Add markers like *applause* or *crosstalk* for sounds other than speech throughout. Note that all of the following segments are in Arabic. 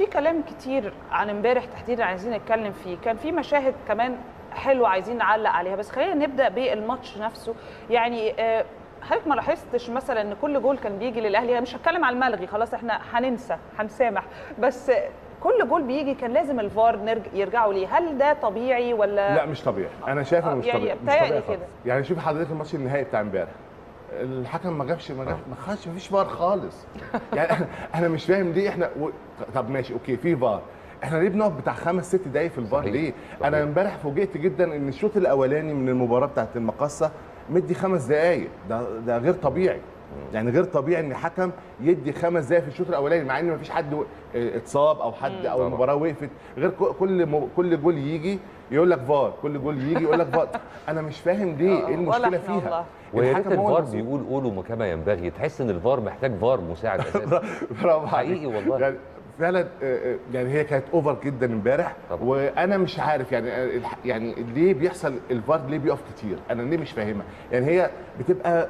في كلام كتير عن امبارح تحديدا عايزين نتكلم فيه. كان في مشاهد كمان حلوة عايزين نعلق عليها. بس خلينا نبدأ بالماتش نفسه. يعني آه، حضرتك ما لاحظتش مثلا إن كل جول كان بيجي للأهلي؟ أنا مش هتكلم على الملغي خلاص إحنا هننسى هنسامح. بس كل جول بيجي كان لازم الفار نرج... يرجعوا ليه؟ هل ده طبيعي ولا؟ لا مش طبيعي. أنا شايف إنه مش يعني طبيعي مش طبيعي كده. خالص يعني شوف حضرتك الماتش النهائي بتاع امبارح. الحكم ما جابش ما جابش ما خدش ما فيش فار خالص. *laughs* يعني أنا مش فاهم ليه إحنا و... طب ماشي okay في فار. إحنا ليه بنقف بتاع خمس ست دقايق في الفار ليه؟ صحيح. أنا امبارح فوجئت جدا إن الشوط الأولاني من المباراة بتاعت المقاصة مدي خمس دقايق. ده ده غير طبيعي. يعني غير طبيعي إن حكم يدي خمس دقايق في الشوط الأولاني مع إن مفيش حد و- آه، اتصاب أو حد أو. المباراة وقفت غير كل م- كل جول يجي يقول لك فار كل جول يجي يقول لك فار *laughs* أنا مش فاهم ليه إيه ولا المشكلة إحنا فيها. ويا ريت الفار. بيقول قولوا كما ينبغي تحس إن الفار محتاج فار مساعد أساسا. *laughs* حقيقي والله. يعني فعلا آه، آه، يعني هي كانت over جدا امبارح. وأنا مش عارف يعني آه، يعني ليه بيحصل الفار ليه بيقف كتير أنا ليه مش فاهمها يعني هي بتبقى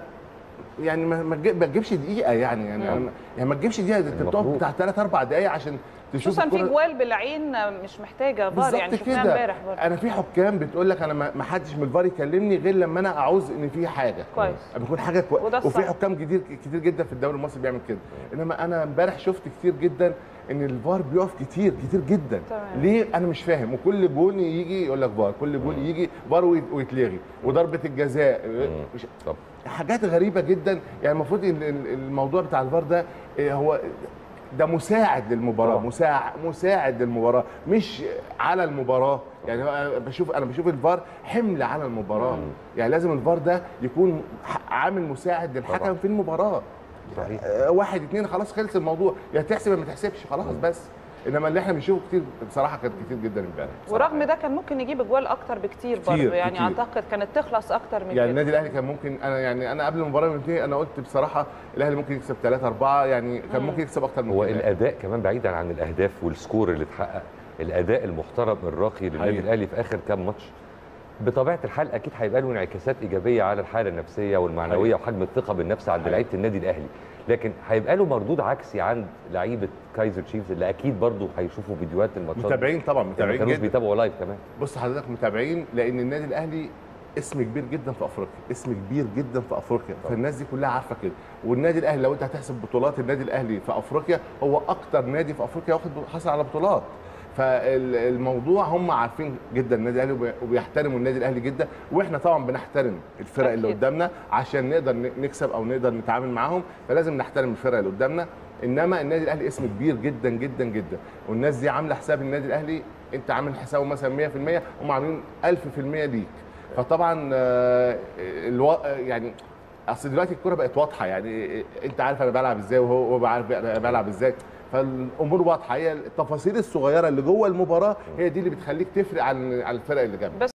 يعني ما ما تجيب- ما تجيبش دقيقة يعني يعني. أنا- يعني ما تجيبش دقيقة أنت المفروض. بتاع ثلاث أربع دقائق عشان خصوصا في الكرة. جوال بالعين مش محتاجة فار يعني شفناها كده. امبارح برضه. أنا في حكام بتقول لك أنا ما ما حدش من الفار يكلمني غير لما أنا أعوز إن في حاجة. كويس. بيكون حاجة كويس وده وفي. حكام كتير كتير جدا في الدوري المصري بيعمل كده. إنما أنا امبارح شفت كتير جدا إن الفار بيقف كتير كتير جدا. تمام. ليه؟ أنا مش فاهم. وكل جول يجي يقول لك فار كل جول يجي فار ويت- ويتلغي. وضربة الجزاء. مش طب. حاجات غريبة جدا. يعني المفروض ال- ال- الموضوع بتاع الفار ده إيه، هو ده مساعد للمباراة طبعا. مساعد مساعد للمباراة مش على المباراة. يعني أنا بشوف أنا بشوف الفار حمل على المباراة. يعني لازم الفار ده يكون عامل مساعد للحكم طبعا. في المباراة. صحيح. واحد اتنين خلاص خلص الموضوع. يا تحسب يا ما تحسبش خلاص بس. إنما اللي إحنا بنشوفه كتير بصراحة كان كتير جدا امبارح ورغم ده كان ممكن يجيب أجوال أكتر بكتير كتير، برضه يعني كتير. أعتقد كانت تخلص أكتر من يعني كده النادي الأهلي كان ممكن أنا يعني أنا قبل المباراة بتنتهي أنا قلت بصراحة الأهلي ممكن يكسب 3 4 يعني كان مم. ممكن يكسب أكتر من هو كده الأداء كمان بعيدا عن الأهداف والسكور اللي اتحقق الأداء المحترم الراقي للنادي. الأهلي في آخر كام ماتش بطبيعة الحال أكيد هيبقى له انعكاسات إيجابية على الحالة النفسية والمعنوية وحجم الثقة بالنفس عند. لعيبة النادي الأهلي. لكن هيبقى له مردود عكسي عند لعيبة كايزر تشيفز اللي أكيد برضه هيشوفوا فيديوهات الماتشات. متابعين طبعا ما متابعين جدا. بيتابعوا live كمان. بص حضرتك متابعين لأن النادي الأهلي اسم كبير جدا في أفريقيا اسم كبير جدا في أفريقيا. طبعا. فالناس دي كلها عارفة كده. والنادي الأهلي لو أنت هتحسب بطولات النادي الأهلي في أفريقيا هو أكتر نادي في أفريقيا واخد حصل على بطولات. فالموضوع هم عارفين جدا النادي الأهلي وبي- وبيحترموا النادي الأهلي جدا وإحنا طبعا بنحترم الفرق اللي. قدامنا عشان نقدر نكسب أو نقدر نتعامل معاهم فلازم نحترم الفرق اللي قدامنا. إنما النادي الأهلي اسم كبير جدا جدا جدا. والناس دي عاملة حساب النادي الأهلي أنت عامل حسابه مثلا 100% هم عاملين 1000% ليك. فطبعا آه، ألو... يعني أصل دلوقتي الكوره بقت واضحة يعني أنت عارف أنا بلعب إزاي وهو هو عارف أنا بلعب إزاي. فالأمور واضحة. هي التفاصيل الصغيرة اللي جوه المباراة هي دي اللي بتخليك تفرق عن عن الفرق اللي جنبك.